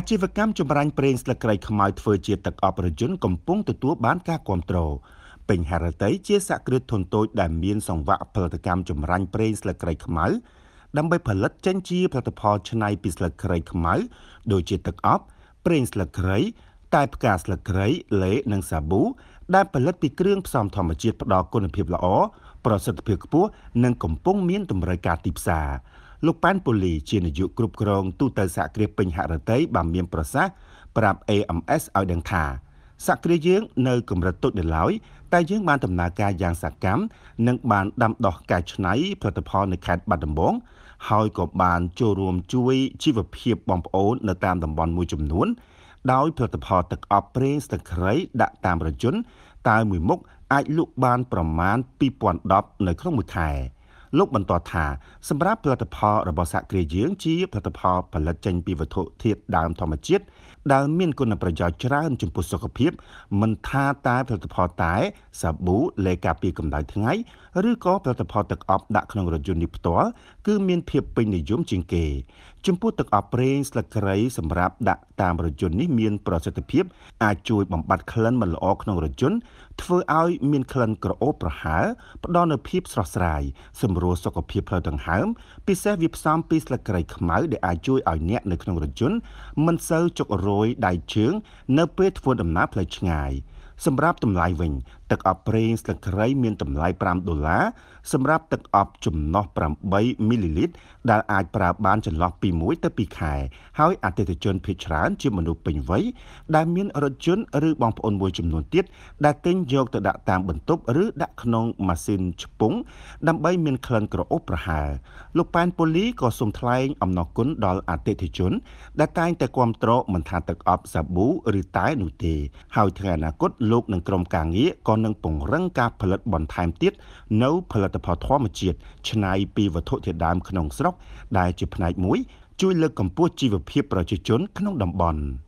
អាជីវកម្មចម្រាញ់ប្រេងស្លឹកគ្រៃខ្មៅធ្វើជាទឹកអប់រយន្តកំពុងទទួលបានការគាំទ្រពេញហរតីជាសហគ្រាសធុនតូចដែលមានសង្វាក់ផលិតកម្មចម្រាញ់ប្រេងស្លឹកគ្រៃខ្មៅដើម្បីផលិតចេញជាផលិតផលច្នៃពីស្លឹកគ្រៃខ្មៅដូចជាទឹកអប់ប្រេងស្លឹកគ្រៃតែផ្កាស្លឹកគ្រៃលេនិងសាប៊ូដែលផលិតពីគ្រឿងផ្សំធម្មជាតិផ្ដល់គុណភាពល្អប្រសិទ្ធភាពខ្ពស់និងកំពុងមានតម្រូវការទីផ្សារ លោកប៉ែនពូលីជានាយកគ្រប់គ្រងទូតទៅសហគ្រាសពេញហរតីបានមានប្រសាសន៍ប្រាប់ AMS ឲ្យដឹងថាសហគ្រាសយើងនៅកម្រិតតូចនៅឡើយតែយើងបានដំណើរការយ៉ាងសកម្មនិងបានដាំដុះកែច្នៃផលិតផលនៅខេត្តបាត់ដំបងហើយក៏បានចូលរួមជួយជីវភាពបងប្អូននៅតាមតំបន់មួយចំនួន ដោយផលិតផលទឹកអប់ប្រេងស្ទឹងគ្រៃដាក់តាមរជនតើមួយមុខអាចលក់បានប្រមាណ2010នៅក្នុងមួយខែ លោកបន្តថាសម្រាប់ផលិតផលរបស់សហគ្រាសយើងជាផលិតផលផលិតចេញពីវត្ថុធាតុដើមធម្មជាតិដែលមានគុណប្រយោជន៍ច្រើនចំពោះសុខភាពមិនថាតែផលិតផលតែសាប៊ូលេការពារកម្ដៅថ្ងៃឬក៏ផលិតផលទឹកអប់ដាក់ក្នុងរថយន្តនេះផ្ទាល់គឺមានភាពពេញនិយមជាងគេ ចំពោះទឹកអប់ប្រេងស្លឹកគ្រៃសម្រាប់ដាក់តាមរថយន្តនេះមានប្រសិទ្ធភាពអាចជួយបំបត្តិក្លិនមិនល្អក្នុងរថយន្តធ្វើឲ្យមានក្លិនក្រអូបប្រហើរផ្ដល់នូវភាពស្រស់ស្រាយសម្រួលសុខភាពផ្លូវដង្ហើមពិសេសវាផ្សំពីស្លឹកគ្រៃខ្មៅដែលអាចជួយឲ្យអ្នកនៅក្នុងរថយន្តមិនសូវចុករយដៃជើង នៅពេលធ្វើដំណើរផ្លូវឆ្ងាយ សម្រាប់តម្លៃវិញ ទឹកអប់ប្រេងស្លឹកគ្រៃមានតម្លៃ5ដុល្លារសម្រាប់ទឹកអប់ចំណុះ8មីលីលីត្រដែលអាចប្រើបានចន្លោះពី1ទៅ2ខែហើយអតិថិជនភាគច្រើនជាមនុស្សពេញវ័យដែលមានរថយន្តឬបងប្អូនមួយចំនួនទៀតដែលទិញយកទៅដាក់តាមបន្ទប់ឬដាក់ក្នុងម៉ាស៊ីនឆ្ពង់ដើម្បីមានក្លិនក្រអូបប្រហើរលោកប៉ែនពូលីក៏សូមថ្លែងអំណរគុណដល់អតិថិជន ដែលតែងតែគាំទ្រមិនថាទឹកអប់សាប៊ូឬតែនោះទេហើយថ្ងៃអនាគតលោកនឹងក្រុមការងារក៏នឹងពង្រឹងការផលិតបន្ថែមទៀតនៅផលិតផលធម្មជាតិច្នៃពីវត្ថុធាតុដើមក្នុងស្រុកដែលជាផ្នែកមួយ ជួយលើកកម្ពស់ជីវភាពប្រជាជនក្នុងតំបន់។